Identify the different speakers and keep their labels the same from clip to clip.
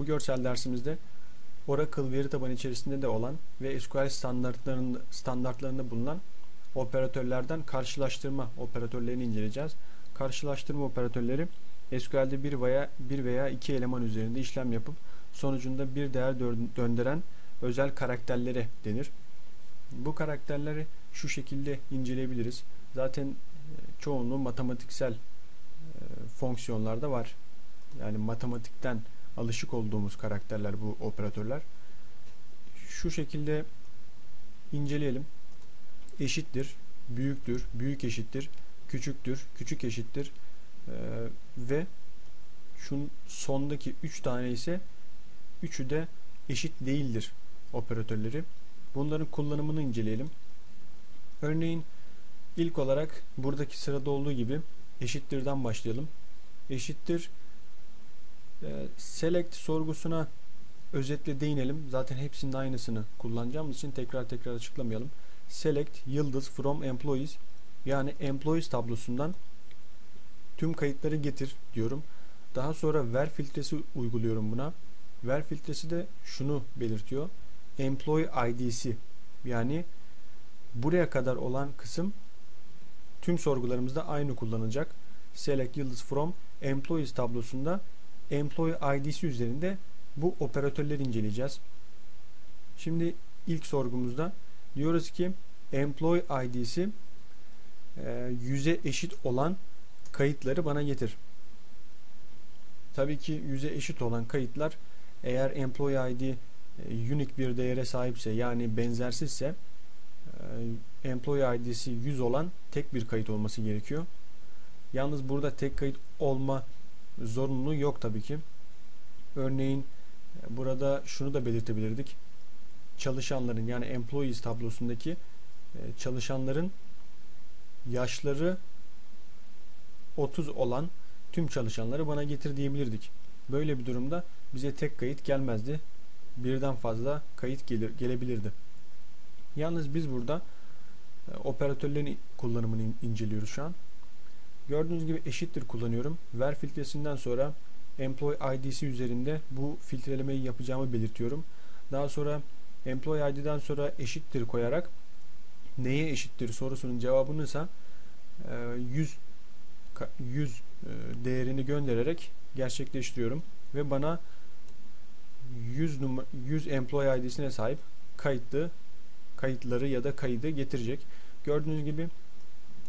Speaker 1: Bu görsel dersimizde Oracle veri tabanı içerisinde de olan ve SQL standartlarında, standartlarında bulunan operatörlerden karşılaştırma operatörlerini inceleyeceğiz. Karşılaştırma operatörleri SQL'de bir veya bir veya iki eleman üzerinde işlem yapıp sonucunda bir değer döndüren özel karakterlere denir. Bu karakterleri şu şekilde inceleyebiliriz. Zaten e, çoğunluğu matematiksel e, fonksiyonlarda var. Yani matematikten alışık olduğumuz karakterler bu operatörler. Şu şekilde inceleyelim. Eşittir, büyüktür, büyük eşittir, küçüktür, küçük eşittir ee, ve şun sondaki 3 tane ise üçü de eşit değildir operatörleri. Bunların kullanımını inceleyelim. Örneğin ilk olarak buradaki sırada olduğu gibi eşittirden başlayalım. Eşittir select sorgusuna özetle değinelim. Zaten hepsinin aynısını kullanacağımız için tekrar tekrar açıklamayalım. Select yıldız from employees yani employees tablosundan tüm kayıtları getir diyorum. Daha sonra ver filtresi uyguluyorum buna. Ver filtresi de şunu belirtiyor. Employee ID'si yani buraya kadar olan kısım tüm sorgularımızda aynı kullanılacak. Select yıldız from employees tablosunda employee ID'si üzerinde bu operatörleri inceleyeceğiz. Şimdi ilk sorgumuzda diyoruz ki employee ID'si e, yüze eşit olan kayıtları bana getir. Tabii ki yüze eşit olan kayıtlar eğer employee ID e, unique bir değere sahipse yani benzersizse e, employee ID'si 100 olan tek bir kayıt olması gerekiyor. Yalnız burada tek kayıt olma zorunluluğu yok tabii ki. Örneğin e, burada şunu da belirtebilirdik. Çalışanların yani employees tablosundaki çalışanların yaşları 30 olan tüm çalışanları bana getir diyebilirdik. Böyle bir durumda bize tek kayıt gelmezdi. Birden fazla kayıt gelir, gelebilirdi. Yalnız biz burada e, operatörlerin kullanımını inceliyoruz şu an. Gördüğünüz gibi eşittir kullanıyorum. Ver filtresinden sonra employee id'si üzerinde bu filtrelemeyi yapacağımı belirtiyorum. Daha sonra employee id'den sonra eşittir koyarak neye eşittir sorusunun cevabını ise 100 100 değerini göndererek gerçekleştiriyorum ve bana 100 numara 100 employee ID'sine sahip kayıtlı kayıtları ya da kaydı getirecek. Gördüğünüz gibi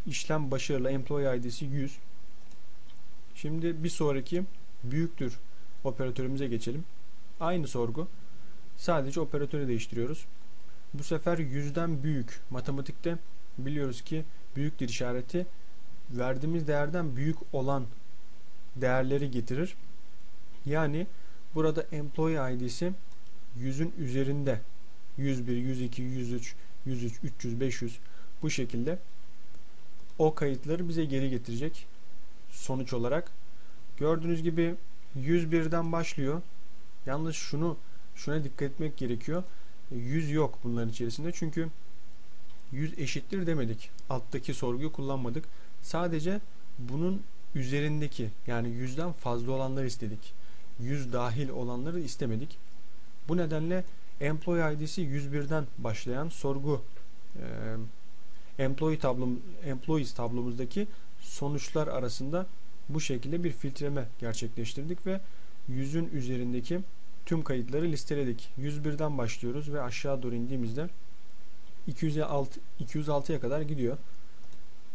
Speaker 1: işlem başarılı employee ID'si 100. Şimdi bir sonraki büyüktür operatörümüze geçelim. Aynı sorgu. Sadece operatörü değiştiriyoruz. Bu sefer yüzden büyük. Matematikte biliyoruz ki büyüktür işareti verdiğimiz değerden büyük olan değerleri getirir. Yani burada employee ID'si 100'ün üzerinde 101, 102, 103, 103, 300, 500 bu şekilde o kayıtları bize geri getirecek sonuç olarak. Gördüğünüz gibi 101'den başlıyor. Yalnız şunu şuna dikkat etmek gerekiyor. 100 yok bunların içerisinde. Çünkü 100 eşittir demedik. Alttaki sorguyu kullanmadık. Sadece bunun üzerindeki yani yüzden fazla olanları istedik. Yüz dahil olanları istemedik. Bu nedenle employee ID'si 101'den başlayan sorgu e, employee tablom, employees tablomuzdaki sonuçlar arasında bu şekilde bir filtreme gerçekleştirdik ve yüzün üzerindeki tüm kayıtları listeledik. 101'den başlıyoruz ve aşağı doğru indiğimizde 206 206'ya kadar gidiyor.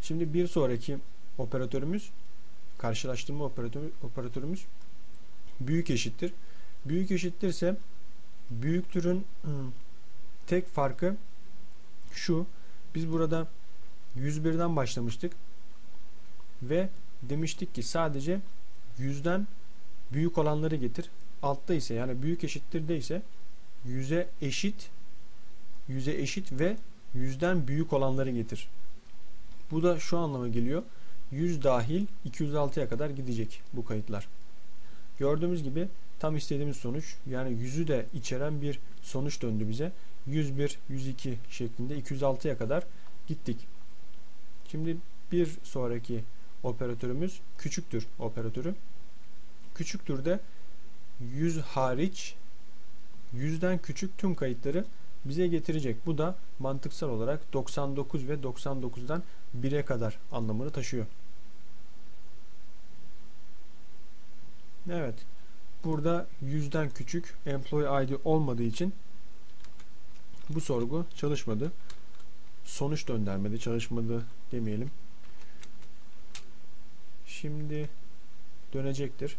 Speaker 1: Şimdi bir sonraki operatörümüz karşılaştırma operatörü, operatörümüz büyük eşittir. Büyük eşittirse büyüktürün ıı, tek farkı şu. Biz burada 101'den başlamıştık ve demiştik ki sadece 100'den büyük olanları getir. Altta ise yani büyük eşittir de ise 100'e eşit 100'e eşit ve 100'den büyük olanları getir. Bu da şu anlama geliyor. 100 dahil 206'ya kadar gidecek bu kayıtlar. Gördüğümüz gibi tam istediğimiz sonuç yani 100'ü de içeren bir sonuç döndü bize. 101, 102 şeklinde 206'ya kadar gittik. Şimdi bir sonraki operatörümüz küçüktür operatörü. Küçüktür de 100 hariç 100'den küçük tüm kayıtları bize getirecek. Bu da mantıksal olarak 99 ve 99'dan 1'e kadar anlamını taşıyor. Evet. Burada 100'den küçük employee ID olmadığı için bu sorgu çalışmadı. Sonuç döndürmedi, çalışmadı demeyelim. Şimdi dönecektir.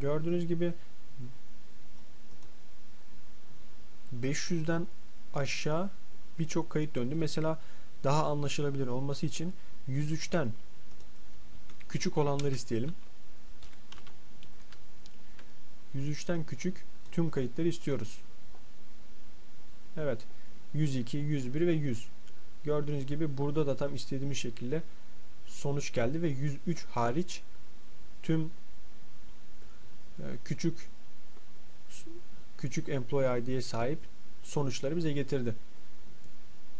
Speaker 1: Gördüğünüz gibi 500'den aşağı birçok kayıt döndü. Mesela daha anlaşılabilir olması için 103'ten küçük olanları isteyelim. 103'ten küçük tüm kayıtları istiyoruz. Evet. 102, 101 ve 100. Gördüğünüz gibi burada da tam istediğimiz şekilde sonuç geldi ve 103 hariç tüm e, küçük küçük employee ID'ye sahip sonuçları bize getirdi.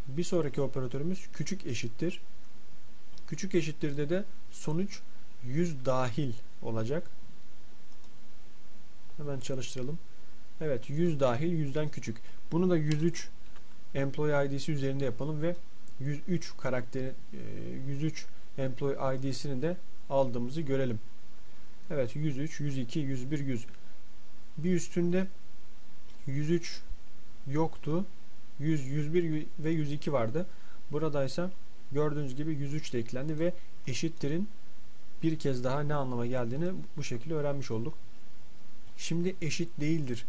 Speaker 1: Bir sonraki operatörümüz küçük eşittir. Küçük eşittirde de sonuç 100 dahil olacak. Hemen çalıştıralım. Evet 100 dahil 100'den küçük. Bunu da 103 employee ID'si üzerinde yapalım ve 103 karakteri 103 employee ID'sini de aldığımızı görelim. Evet 103, 102, 101, 100. Bir üstünde 103 yoktu. 100, 101 ve 102 vardı. Buradaysa gördüğünüz gibi 103 de eklendi ve eşittirin bir kez daha ne anlama geldiğini bu şekilde öğrenmiş olduk. Şimdi eşit değildir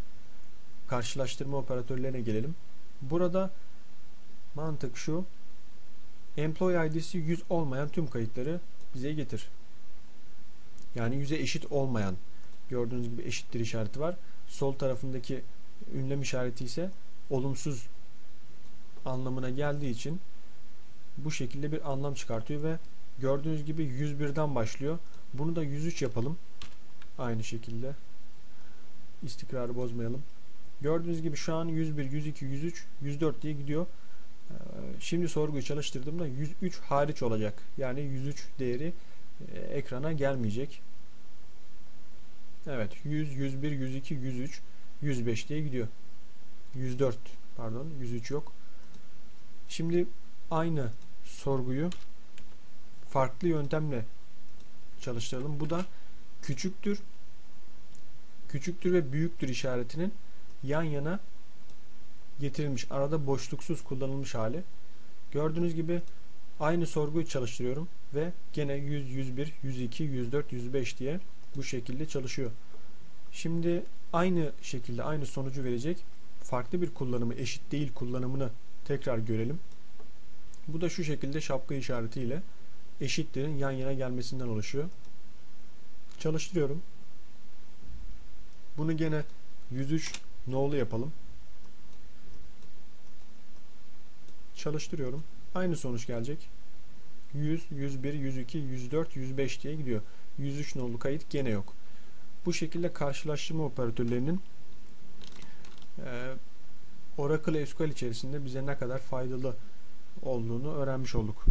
Speaker 1: karşılaştırma operatörlerine gelelim. Burada mantık şu. Employee ID'si 100 olmayan tüm kayıtları bize getir. Yani 100'e eşit olmayan gördüğünüz gibi eşittir işareti var. Sol tarafındaki ünlem işareti ise olumsuz anlamına geldiği için bu şekilde bir anlam çıkartıyor ve gördüğünüz gibi 101'den başlıyor. Bunu da 103 yapalım. Aynı şekilde istikrarı bozmayalım. Gördüğünüz gibi şu an 101, 102, 103, 104 diye gidiyor. Ee, şimdi sorguyu çalıştırdığımda 103 hariç olacak. Yani 103 değeri e, ekrana gelmeyecek. Evet 100, 101, 102, 103, 105 diye gidiyor. 104 pardon 103 yok. Şimdi aynı sorguyu farklı yöntemle çalıştıralım. Bu da küçüktür küçüktür ve büyüktür işaretinin yan yana getirilmiş. Arada boşluksuz kullanılmış hali. Gördüğünüz gibi aynı sorguyu çalıştırıyorum ve gene 100, 101, 102, 104, 105 diye bu şekilde çalışıyor. Şimdi aynı şekilde aynı sonucu verecek farklı bir kullanımı eşit değil kullanımını tekrar görelim. Bu da şu şekilde şapka işaretiyle eşitlerin yan yana gelmesinden oluşuyor. Çalıştırıyorum. Bunu gene 103 nolu yapalım. Çalıştırıyorum. Aynı sonuç gelecek. 100, 101, 102, 104, 105 diye gidiyor. 103 nolu kayıt gene yok. Bu şekilde karşılaştırma operatörlerinin e, Oracle SQL içerisinde bize ne kadar faydalı olduğunu öğrenmiş olduk.